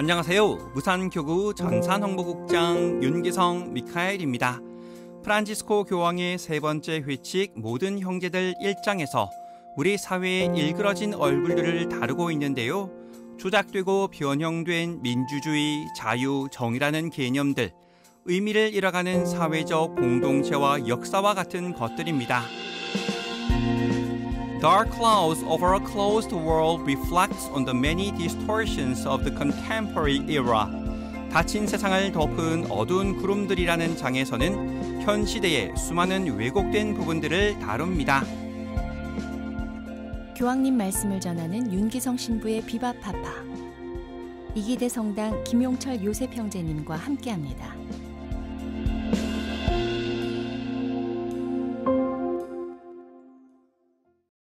안녕하세요. 무산교구 전산홍보국장 윤기성 미카엘입니다. 프란치스코 교황의 세 번째 회칙 모든 형제들 1장에서 우리 사회의 일그러진 얼굴들을 다루고 있는데요. 조작되고 변형된 민주주의, 자유, 정의라는 개념들, 의미를 잃어가는 사회적 공동체와 역사와 같은 것들입니다. Dark clouds over a closed world reflects on the many distortions of the contemporary era. 닫힌 세상을 덮은 어두운 구름들이라는 장에서는 현 시대의 수많은 왜곡된 부분들을 다룹니다. 교황님 말씀을 전하는 윤기성 신부의 비바파파. 이기대 성당 김용철 요셉 형제님과 함께합니다.